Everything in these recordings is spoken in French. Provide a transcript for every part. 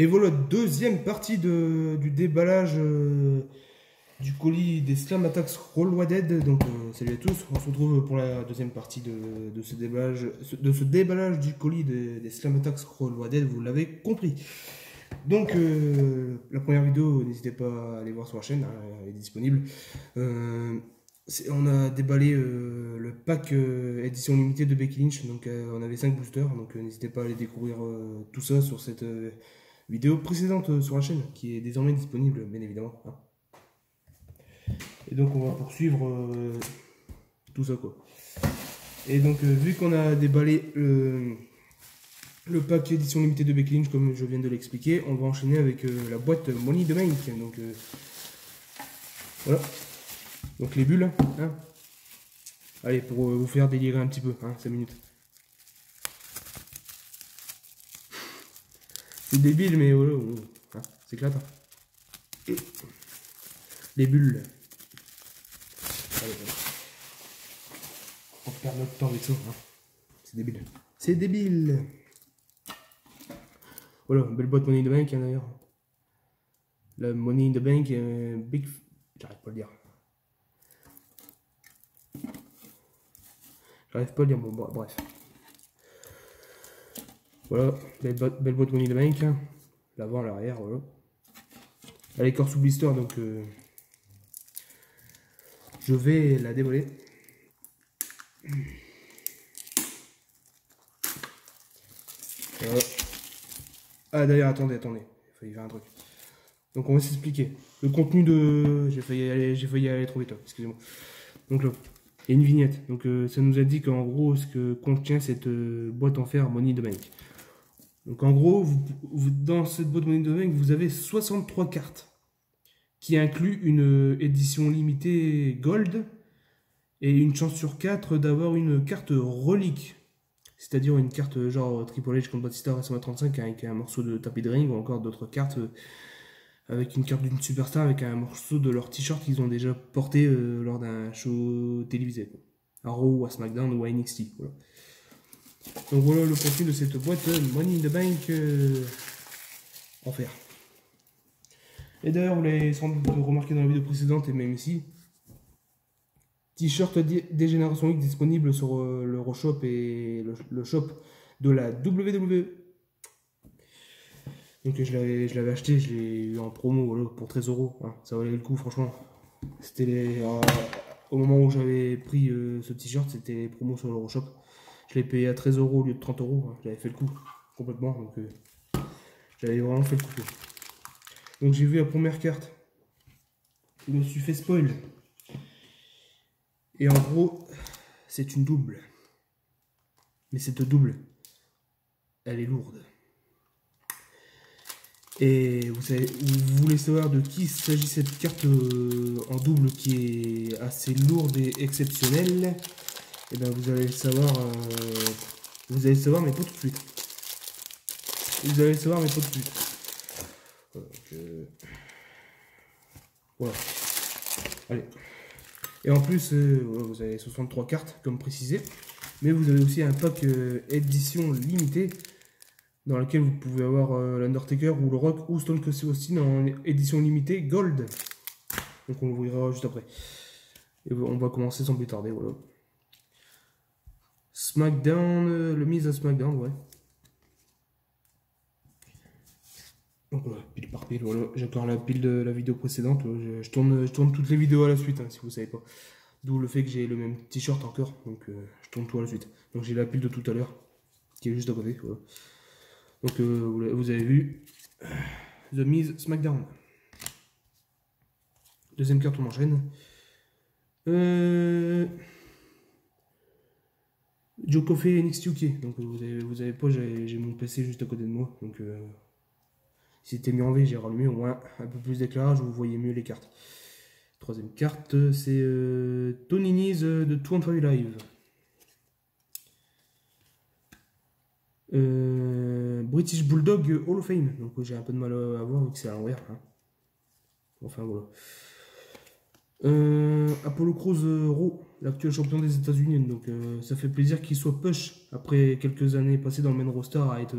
Et voilà, deuxième partie du déballage euh, du colis des Slam Attacks Roll Waded. Donc, euh, salut à tous, on se retrouve pour la deuxième partie de, ce, déballage, de ce déballage du colis des, Slam Attacks Roll Waded, vous l'avez compris. Donc, euh, la première vidéo, n'hésitez pas à aller voir sur la chaîne, hein, elle est disponible. On a déballé le pack édition limitée de Becky Lynch, donc on avait 5 boosters, donc n'hésitez pas à aller découvrir tout ça sur cette vidéo précédente euh, sur la chaîne, qui est désormais disponible, bien évidemment. hein. Et donc on va poursuivre euh, tout ça quoi. Et donc euh, vu qu'on a déballé le, le pack édition limitée de Lynch, comme je viens de l'expliquer, on va enchaîner avec la boîte Money de. Donc voilà. Donc les bulles, hein. Allez, pour vous faire délirer un petit peu, hein, 5 minutes. C'est débile, mais voilà, voilà, hein, c'est éclatant. Les bulles. Allez. On perd notre temps ça, hein. C'est débile. C'est débile. Voilà, belle boîte Money in the Bank, hein, d'ailleurs. La Money in the Bank, euh, Big... J'arrive pas à le dire. J'arrive pas à le dire, bon, bref. Voilà, belle, bo- belle boîte Money hein. L'avant, l'arrière, voilà. Elle est corps sous blister, donc... euh, je vais la dévoiler. Voilà. Ah d'ailleurs, attendez, attendez. Il faut y faire un truc. Donc on va s'expliquer. Le contenu de... J'ai failli aller, j'ai failli aller trop vite, là, excusez-moi. Donc là, il y a une vignette. Donc euh, ça nous a dit qu'en gros, ce que contient cette euh, boîte en fer Money the Bank. Donc en gros, dans cette boîte in the Bank, vous avez 63 cartes qui inclut une édition limitée Gold et une chance sur 4 d'avoir une carte relique. C'est-à-dire une carte genre Triple H contre Batista WrestleMania 35 avec un morceau de tapis de ring ou encore d'autres cartes euh, avec une carte d'une superstar avec un morceau de leur t-shirt qu'ils ont déjà porté euh, lors d'un show télévisé. À Raw ou à SmackDown ou à NXT. Donc voilà le contenu de cette boîte euh, Money in the Bank euh, en fer. Et d'ailleurs, vous l'avez sans doute remarqué dans la vidéo précédente et même ici, t-shirt dé- Dégénération X disponible sur euh, l'Euroshop et le, le shop de la WWE. Donc je l'avais, acheté, je l'ai eu en promo pour 13 euros. hein. Ça valait le coup, franchement. C'était euh, au moment où j'avais pris euh, ce t-shirt, c'était les promos sur l'Euroshop. Je l'ai payé à 13 euros au lieu de 30 euros. hein. J'avais fait le coup complètement. Donc euh, j'avais vraiment fait le coup. Donc j'ai vu la première carte. Je me suis fait spoil. Et en gros, c'est une double. Mais cette double, elle est lourde. Et vous, savez, vous voulez savoir de qui s'agit cette carte euh, en double qui est assez lourde et exceptionnelle? Et bien vous allez le savoir. euh, vous allez le savoir, mais pas tout de suite. Vous allez le savoir, mais pas tout de suite. Voilà. Allez. Et en plus, euh, vous avez 63 cartes, comme précisé. Mais vous avez aussi un pack euh, édition limitée dans lequel vous pouvez avoir l'Undertaker ou le Rock ou Stone Cold Austin en édition limitée Gold. Donc on l'ouvrira juste après. Et on va commencer sans plus tarder, voilà. SmackDown, euh, le mise à SmackDown, ouais. Donc voilà, pile par pile, voilà. J'ai encore la pile de la vidéo précédente. Je, je tourne, toutes les vidéos à la suite, hein, si vous savez pas. D'où le fait que j'ai le même t-shirt encore, donc euh, je tourne tout à la suite. Donc j'ai la pile de tout à l'heure, qui est juste à côté. Donc euh, vous avez vu, euh, The Miz SmackDown. Deuxième carte, on enchaîne. Euh... Joe Coffey NXT UK. Donc vous avez, vous avez pas, j'ai mon PC juste à côté de moi. Donc euh, si c'était mis en V, j'ai rallumé au moins un peu plus d'éclairage, vous voyez mieux les cartes. Troisième carte, c'est euh, Tony Nese euh, de 25 Live. Euh, British Bulldog Hall of Fame. Donc j'ai un peu de mal à voir vu que c'est à l'envers. hein. Enfin voilà. Euh, Apollo Crews euh, Raw, l'actuel champion des États-Unis. Donc euh, ça fait plaisir qu'il soit push après quelques années passées dans le main roster à être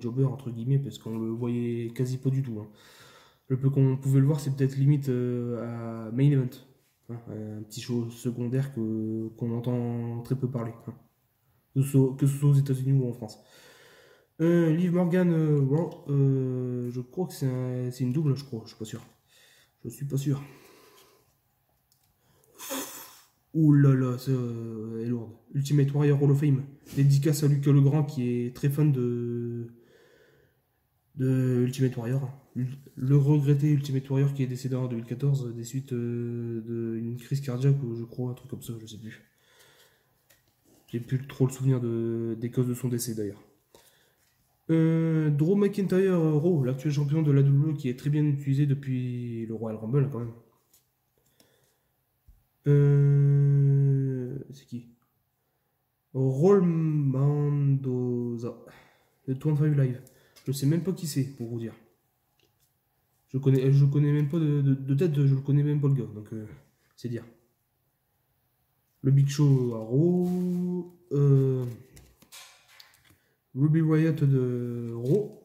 jobber entre guillemets parce qu'on le voyait quasi pas du tout. hein. Le peu qu'on pouvait le voir, c'est peut-être limite à main event. hein, un petit show secondaire que qu'on entend très peu parler. hein. Que, ce soit, aux États-Unis ou en France. Liv Morgan, Raw, je crois que c'est une double, je crois, je suis pas sûr. Je suis pas sûr. Ouh là là, c'est euh, est lourde. Ultimate Warrior Hall of Fame. Dédicace à Lucas Legrand qui est très fan de de Ultimate Warrior. Le regretté Ultimate Warrior qui est décédé en 2014 des suites euh, d'une crise cardiaque ou je crois un truc comme ça, je sais plus. J'ai plus trop le souvenir de, des causes de son décès d'ailleurs. Euh, Drew McIntyre euh, Raw, l'actuel champion de la WWE qui est très bien utilisé depuis le Royal Rumble hein, quand même. Euh, c'est qui? Roll Mendoza. De 25 Live. Je sais même pas qui c'est, pour vous dire. Je connais, connais même pas de, tête, je le connais même pas le gars, donc euh, c'est dire. Le Big Show à Raw. euh, Ruby Riot de Raw.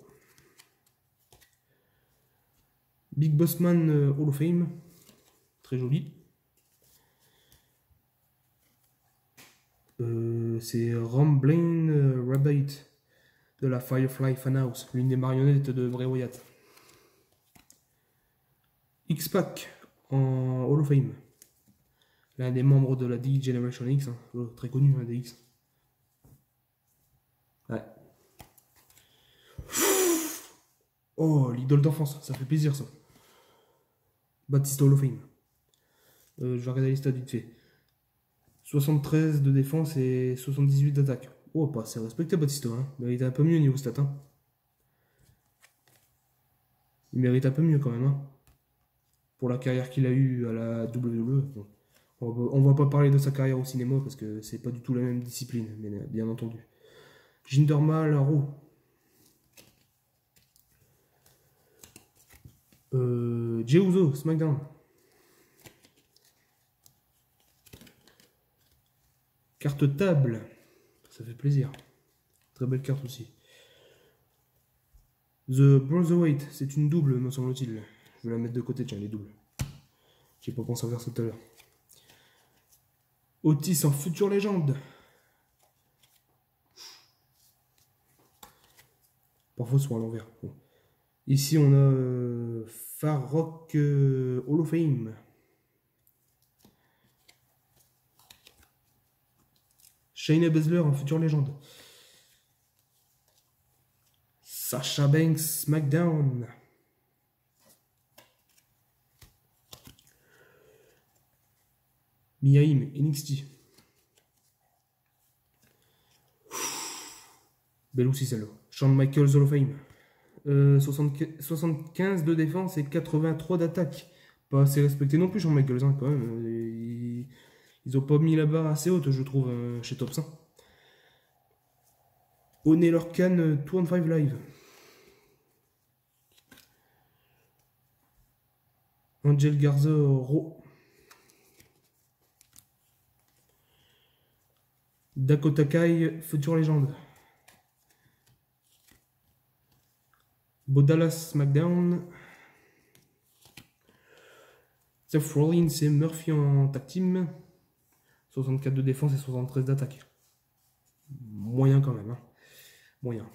Big Boss Man euh, Hall of Fame. Très joli. Euh, c'est Ramblin euh, Rabbit de la Firefly Funhouse, l'une des marionnettes de Bray Wyatt. X-Pac en Hall of Fame. L'un des membres de la D Generation X, hein, euh, très connu, hein, des X. Ouais. Oh, l'idole d'enfance, ça fait plaisir ça. Batista Hall of Fame. Je vais regarder les vite fait. 73 de défense et 78 d'attaque. Oh, pas assez respecté Batista. Hein. Il mérite un peu mieux niveau stat. Hein. Il mérite un peu mieux quand même. Hein. Pour la carrière qu'il a eue à la WWE. On va, va pas parler de sa carrière au cinéma parce que c'est pas du tout la même discipline, bien, bien entendu. Jinder Mahal, Raw. Euh, SmackDown. Carte table. Ça fait plaisir. Très belle carte aussi. The Brotherweight, c'est une double, me semble-t-il. Je vais la mettre de côté, tiens, les doubles. J'ai pas pensé à faire ça tout à l'heure. Otis en future légende. Parfois, soit à l'envers. Ici, on a euh, Far Rock euh, Hall of Fame. Shayna Baszler en future légende. Sasha Banks SmackDown. Miaim NXT. Belle aussi celle-là. Shawn Michaels Hall of Fame. Euh, 60 75 de défense et 83 d'attaque. Pas assez respecté non plus Shawn Michaels hein, quand même. Euh, Ils, ont pas mis la barre assez haute je trouve euh, chez Top 100. Oné leur can 25 live. Angel Garza Raw. Dakota Kai, future légende. Bodalas SmackDown. Seth Rollins et Murphy en tag team. 64 de défense et 73 d'attaque. Moyen quand même. Hein. Moyen.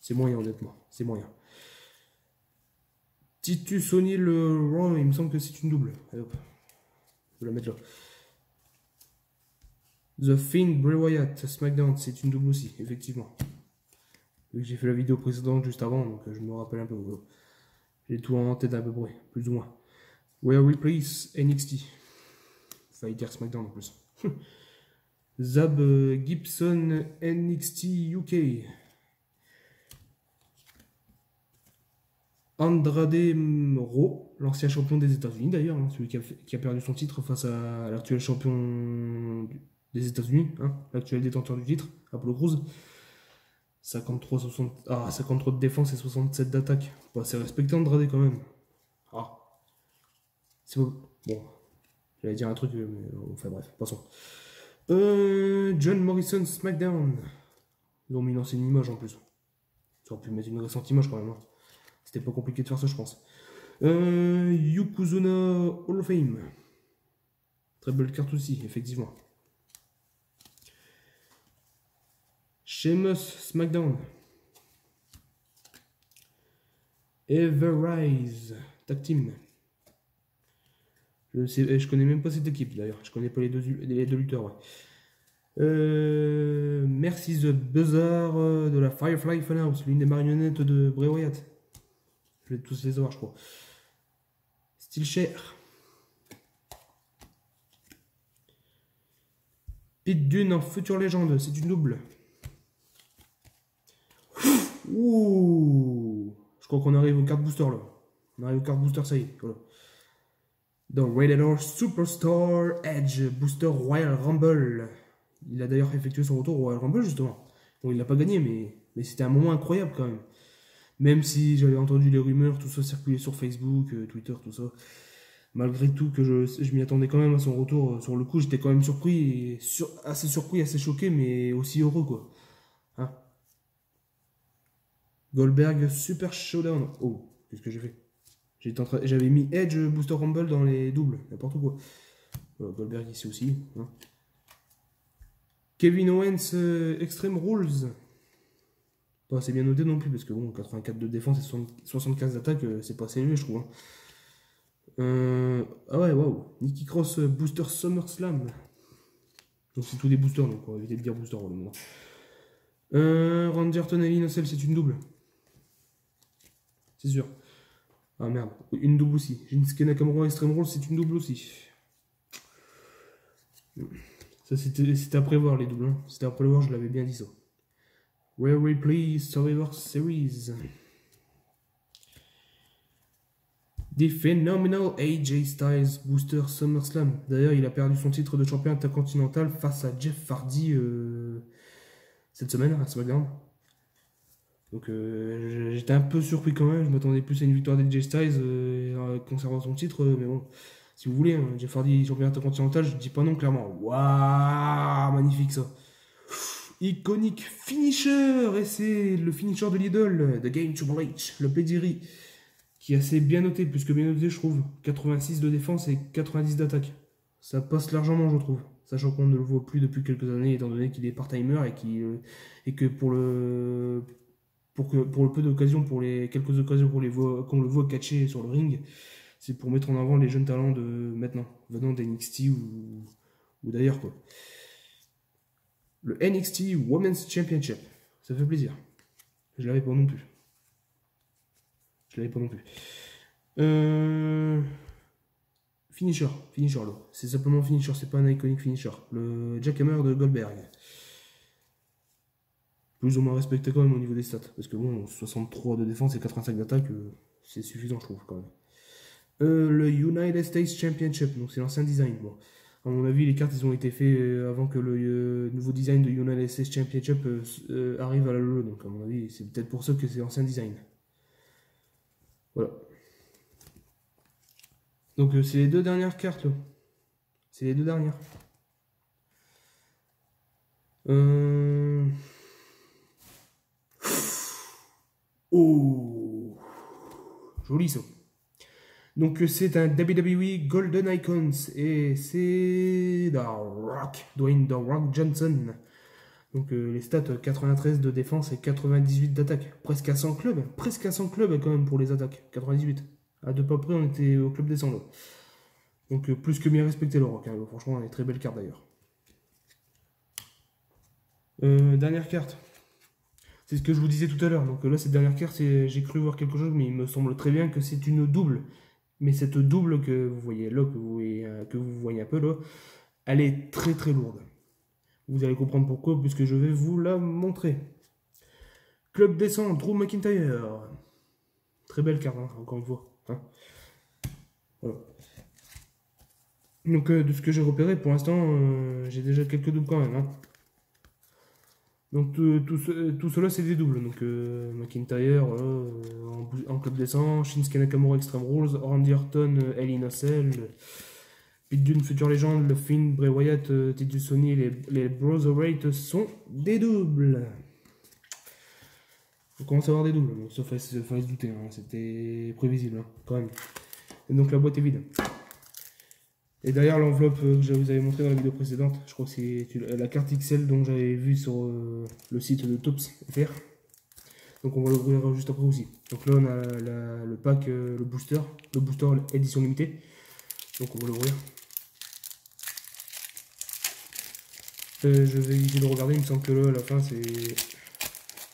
C'est moyen honnêtement. C'est moyen. Titus O'Neill Raw, il me semble que c'est une double. Allez hop. Je vais la mettre là. The Fiend Bray Wyatt SmackDown, c'est une double aussi, effectivement. J'ai fait la vidéo précédente juste avant, donc euh, je me rappelle un peu. J'ai tout en tête à peu près, plus ou moins. Where Replace NXT. Failli dire SmackDown en plus. Zab euh, Gibson NXT UK. Andrade Ro, l'ancien champion des États-Unis d'ailleurs, hein, celui qui a, perdu son titre face à l'actuel champion des États-Unis, hein, l'actuel détenteur du titre, Apollo Crews. 53, 60, ah, 53 de défense et 67 d'attaque. C'est respecté Andrade quand même. Ah. C'est Bon, Dire un truc, mais enfin bref, passons. John Morrison SmackDown. Ils ont mis une image en plus. Ils auraient pu mettre une récente image quand même. Hein. C'était pas compliqué de faire ça, je pense. Euh, Yukuzuna Hall of Fame. Très belle carte aussi, effectivement. Sheamus SmackDown. Everrise Tag Team. Je, sais, je connais même pas cette équipe d'ailleurs. Je connais pas les deux, lutteurs. Euh, merci The Buzzer euh, de la Firefly Funhouse, l'une des marionnettes de Bray Wyatt. Je vais tous les avoir, je crois. Style cher. Pete Dune en future légende, c'est une double. Ouh Je crois qu'on arrive au card booster là. On arrive au card booster, ça y est. Voilà. The Rated Superstar Edge Booster Royal Rumble. Il a d'ailleurs effectué son retour au Royal Rumble justement. Bon, il n'a pas gagné, mais, mais c'était un moment incroyable quand même. Même si j'avais entendu les rumeurs, tout ça circuler sur Facebook, euh, Twitter, tout ça. Malgré tout, que je, je m'y attendais quand même à son retour. Euh, sur le coup, j'étais quand même surpris, assez surpris, assez choqué, mais aussi heureux quoi. Hein Goldberg Super Showdown. Oh, qu'est-ce que j'ai fait? J'avais mis Edge Booster Rumble dans les doubles, n'importe quoi. Goldberg ici aussi. Hein. Kevin Owens euh, Extreme Rules. Pas assez bien noté non plus, parce que bon, 84 de défense et 75 d'attaque, euh, c'est pas assez élevé, je trouve. Hein. Euh, ah ouais, waouh. Nicky Cross Booster SummerSlam. Donc c'est tous des boosters, donc on va éviter de dire booster le moment. Euh, Randy Orton c'est une double. C'est sûr. Ah merde, une double aussi. Jinsuke Nakamura Extreme Rules, c'est une double aussi. Ça, c'était à prévoir, les doubles. Hein. C'était à prévoir, je l'avais bien dit ça. Rare Replay Survivor Series. The Phenomenal AJ Styles Booster SummerSlam. D'ailleurs, il a perdu son titre de champion intercontinental face à Jeff Hardy euh, cette semaine à SmackDown. Donc euh, j'étais un peu surpris quand même. Je m'attendais plus à une victoire d'AJ Styles euh, conservant son titre, mais bon si vous voulez, hein, Jeff Hardy champion intercontinental, je dis pas non clairement. Waouh, magnifique ça. Iconique finisher, et c'est le finisher de Lidl, The Game Triple H, le pedigree, qui est assez bien noté, plus que bien noté je trouve. 86 de défense et 90 d'attaque. Ça passe largement je trouve, sachant qu'on ne le voit plus depuis quelques années, étant donné qu'il est part-timer et, euh, et que pour le pour que pour le peu d'occasions, pour les quelques occasions qu'on le voit catcher sur le ring, c'est pour mettre en avant les jeunes talents de maintenant, venant d'NXT ou, ou d'ailleurs quoi. Le NXT Women's Championship, ça fait plaisir. Je l'avais pas non plus. Je l'avais pas non plus. Euh... Finisher, finisher là. C'est simplement finisher, c'est pas un iconic finisher. Le Jackhammer de Goldberg. Plus ou moins respecté quand même au niveau des stats. Parce que bon, 63 de défense et 85 d'attaque, euh, c'est suffisant je trouve quand même. Euh, le United States Championship, donc c'est l'ancien design. Bon, à mon avis, les cartes ils ont été faits euh, avant que le nouveau design de United States Championship arrive à la LoL, donc à mon avis, c'est peut-être pour ça que c'est l'ancien design. Voilà. Donc c'est les deux dernières cartes. C'est les deux dernières. Oh Joli ça. Donc c'est un WWE Golden Icons et c'est The Rock, Dwayne The Rock Johnson. Donc euh, les stats 93 de défense et 98 d'attaque. Presque à 100 clubs, presque à 100 clubs quand même pour les attaques. 98. À deux pas près on était au club des 100 Donc euh, plus que bien respecté le Rock. Hein. Franchement on est très belle carte d'ailleurs. Euh, dernière carte. C'est ce que je vous disais tout à l'heure. Donc là cette dernière carte j'ai cru voir quelque chose mais il me semble très bien que c'est une double. Mais cette double que vous voyez là, que vous voyez, euh, un peu là, elle est très très lourde. Vous allez comprendre pourquoi, puisque je vais vous la montrer. Club descend, Drew McIntyre. Très belle carte, hein, encore une fois. Hein. Donc, euh, de ce que j'ai repéré, pour l'instant, euh, j'ai déjà quelques doubles quand même. Hein. Donc tout, tout, cela c'est des doubles. Donc euh, McIntyre euh, en, club descent, Shinsuke Nakamura Extreme Rules, Randy Orton, euh, El Inocel, Pete Dune, Future Legend, le Finn, Bray Wyatt, euh, Titus Sony, les, les Brotherweight sont des doubles. On commence à avoir des doubles, sauf à, se douter, hein, c'était prévisible hein, quand même. Donc la boîte est vide. Et derrière l'enveloppe que je vous avais montré dans la vidéo précédente, je crois que c'est la carte XL dont j'avais vu sur euh, le site de Tops.fr. Donc on va l'ouvrir juste après aussi. Donc là on a le pack, euh, le booster, le booster édition limitée. Donc on va l'ouvrir. Euh, je vais éviter de regarder, il me semble que là à la fin c'est.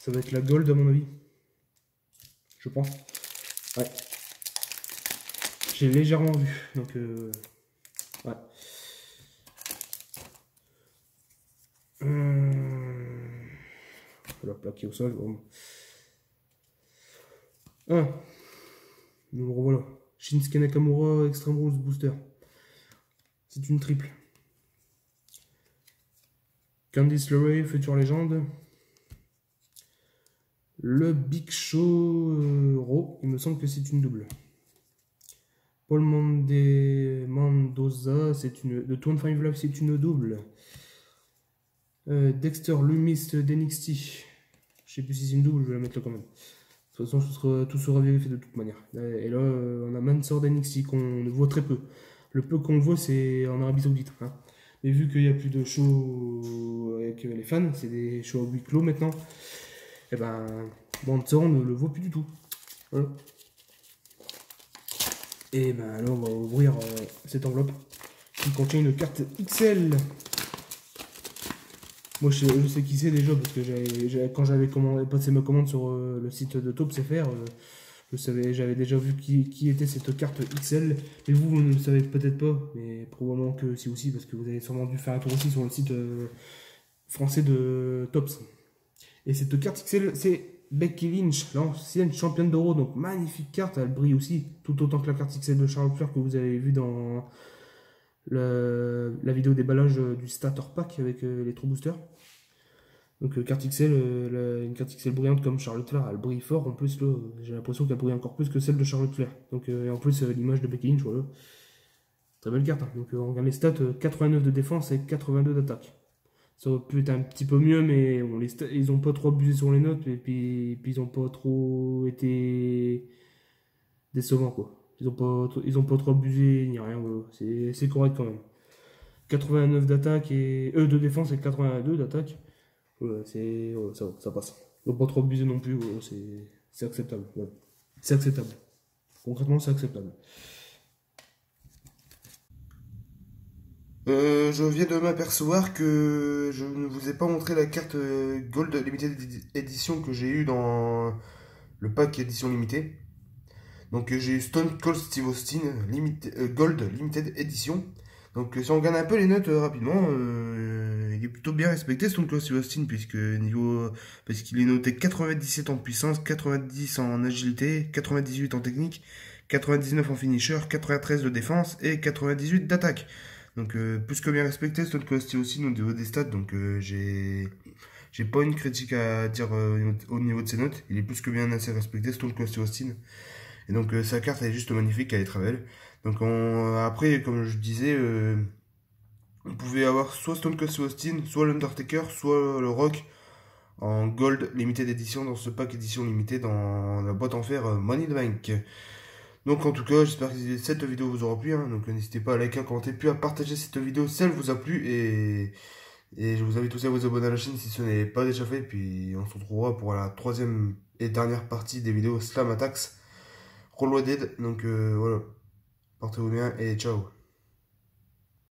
Ça va être la gold à mon avis. Je pense. Ouais. J'ai légèrement vu. Donc euh, Ouais. Hum... Plaquer au sol. Bon. Ah. Nous le revoilà. Shinsuke Nakamura Extreme Rules Booster. C'est une triple. Candice LeRae, future légende. Le Big Show il me semble que c'est une double. Paul Mendoza, c'est une. De 25 Live, c'est une double. Euh, Dexter Lumis d'NXT. Je sais plus si c'est une double, je vais la mettre là quand même. De toute façon, tout sera, vérifié de toute manière. Et là, euh, on a Mansour d'NXT qu'on voit très peu. Le peu qu'on voit, c'est en Arabie Saoudite. Hein. Mais vu qu'il n'y a plus de shows avec les fans, c'est des shows à huis clos maintenant, et eh ben, Mansour ne le voit plus du tout. Voilà. Et ben là on va ouvrir euh, cette enveloppe qui contient une carte XL. Moi je, sais qui c'est déjà parce que quand j'avais passé ma commande sur euh, le site de TopCFR, euh, je savais, j'avais déjà vu qui, était cette carte XL. Et vous, vous ne le savez peut-être pas, mais probablement que si aussi parce que vous avez sûrement dû faire un tour aussi sur le site français de Tops. Et cette carte XL, c'est Becky Lynch, l'ancienne championne d'Euro, donc magnifique carte, elle brille aussi, tout autant que la carte XL de Charlotte Flair que vous avez vu dans la vidéo déballage du starter pack avec euh, les True Boosters. Donc euh, carte XL, euh, une carte XL brillante comme Charlotte Flair, elle brille fort, en plus j'ai l'impression qu'elle brille encore plus que celle de Charlotte Flair. Donc en plus l'image de Becky Lynch, voilà. Très belle carte, hein. donc on regarde les stats, 89 de défense et 82 d'attaque ça aurait pu être un petit peu mieux, mais les ils n'ont pas trop abusé sur les notes, et puis, puis ils n'ont pas trop été décevants, quoi. Ils n'ont pas, ils ont pas trop abusé, ni rien, c'est correct quand même. 89 d'attaque et euh, de défense et 82 d'attaque, c'est ça, ça, passe. Ils n'ont pas trop abusé non plus, c'est acceptable. C'est acceptable. Concrètement, c'est acceptable. Euh, je viens de m'apercevoir que je ne vous ai pas montré la carte euh, Gold Limited Edition que j'ai eu dans le pack édition limitée. Donc euh, j'ai Stone Cold Steve Austin Gold Limited Edition. Donc si on regarde un peu les notes rapidement, il est plutôt bien respecté Stone Cold Steve Austin puisque niveau parce qu'il est noté 97 en puissance, 90 en agilité, 98 en technique, 99 en finisher, 93 de défense et 98 d'attaque. Donc euh, plus que bien respecté, Stone Cold Steve aussi au niveau des stats. Donc euh, j'ai j'ai pas une critique à dire euh, au niveau de ses notes. Il est plus que bien assez respecté, Stone Cold Steve Austin. Et donc sa carte elle est juste magnifique, elle est très belle. Donc après, comme je disais, on pouvait avoir soit Stone Cold Austin, soit l'Undertaker, soit le Rock en Gold Limited Edition dans ce pack édition limitée dans la boîte en fer Money the Bank. Donc en tout cas, j'espère que cette vidéo vous aura plu. Hein. donc n'hésitez pas à liker, à commenter, puis à partager cette vidéo si elle vous a plu. Et, et je vous invite aussi à vous abonner à la chaîne si ce n'est pas déjà fait. Puis on se retrouvera pour la troisième et dernière partie des vidéos Slam Attacks Dead. Donc euh, voilà, portez-vous bien et ciao